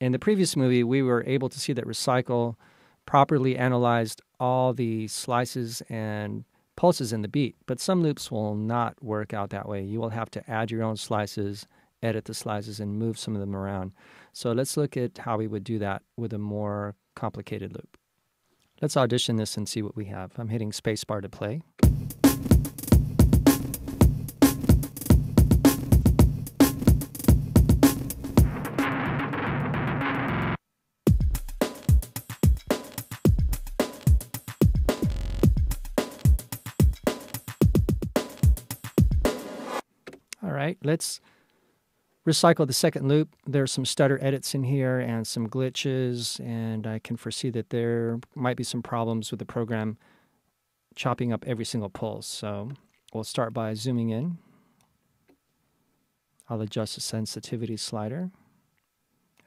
in the previous movie, we were able to see that Recycle properly analyzed all the slices and pulses in the beat, but some loops will not work out that way. You will have to add your own slices, edit the slices, and move some of them around. So let's look at how we would do that with a more complicated loop. Let's audition this and see what we have. I'm hitting spacebar to play. Right, let's recycle the second loop. There's some stutter edits in here and some glitches, and I can foresee that there might be some problems with the program chopping up every single pulse. So we'll start by zooming in. I'll adjust the sensitivity slider.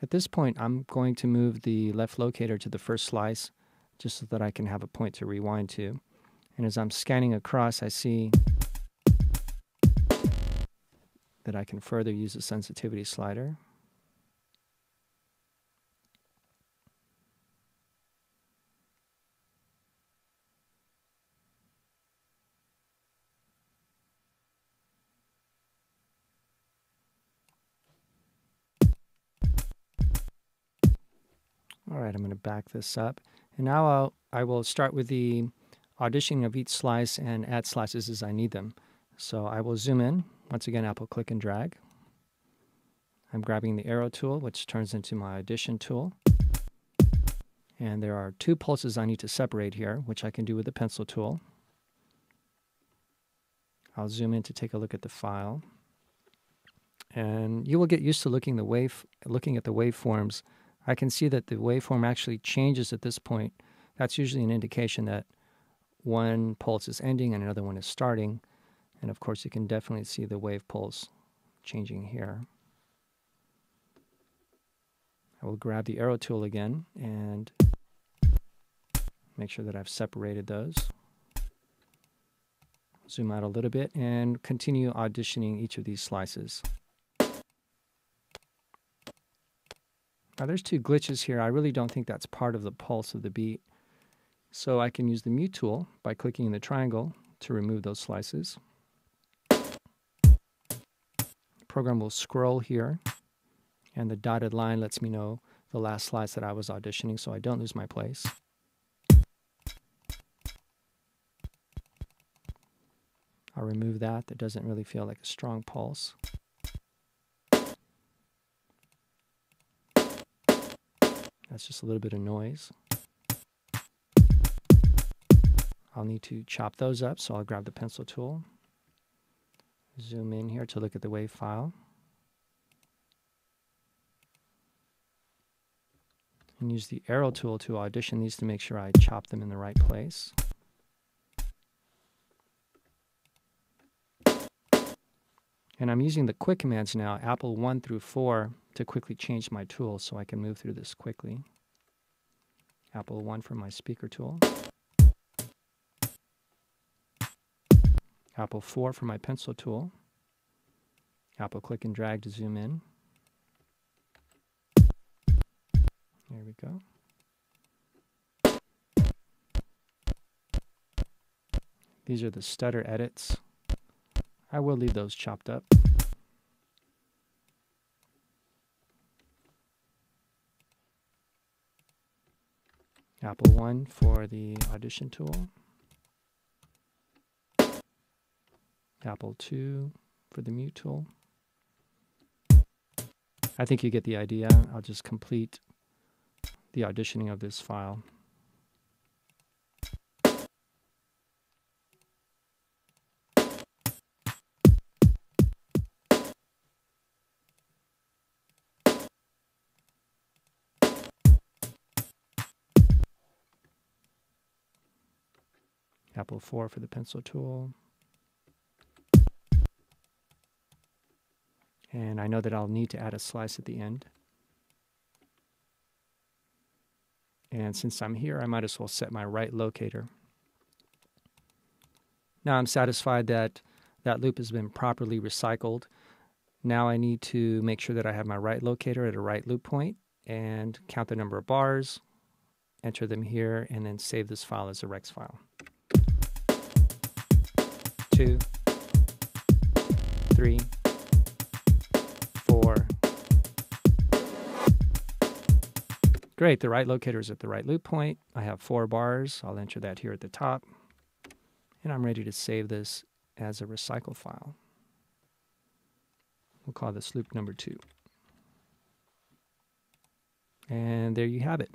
At this point, I'm going to move the left locator to the first slice just so that I can have a point to rewind to. And as I'm scanning across, I see that I can further use the sensitivity slider. All right, I'm going to back this up. And now I'll, I will start with the auditioning of each slice and add slices as I need them. So I will zoom in. Once again, Apple click and drag. I'm grabbing the arrow tool, which turns into my audition tool. And there are two pulses I need to separate here, which I can do with the pencil tool. I'll zoom in to take a look at the file. And you will get used to looking the wave, looking at the waveforms I can see that the waveform actually changes at this point. That's usually an indication that one pulse is ending and another one is starting. And of course, you can definitely see the wave pulse changing here. I will grab the arrow tool again and make sure that I've separated those. Zoom out a little bit and continue auditioning each of these slices. Now there's two glitches here. I really don't think that's part of the pulse of the beat. So I can use the mute tool by clicking the triangle to remove those slices. Program will scroll here and the dotted line lets me know the last slides that I was auditioning so I don't lose my place. I'll remove that. That doesn't really feel like a strong pulse. That's just a little bit of noise. I'll need to chop those up, so I'll grab the pencil tool. Zoom in here to look at the wave file. And use the arrow tool to audition these to make sure I chop them in the right place. And I'm using the quick commands now, Apple 1 through 4, to quickly change my tool so I can move through this quickly. Apple 1 for my speaker tool. Apple 4 for my pencil tool. Apple click and drag to zoom in. There we go. These are the stutter edits. I will leave those chopped up. Apple 1 for the audition tool. Apple 2 for the mute tool. I think you get the idea. I'll just complete the auditioning of this file. Apple 4 for the pencil tool. And I know that I'll need to add a slice at the end. And since I'm here, I might as well set my right locator. Now I'm satisfied that that loop has been properly recycled. Now I need to make sure that I have my right locator at a right loop point and count the number of bars, enter them here, and then save this file as a rex file. Two, three, Great, the right locator is at the right loop point. I have four bars. I'll enter that here at the top. And I'm ready to save this as a recycle file. We'll call this loop number two. And there you have it.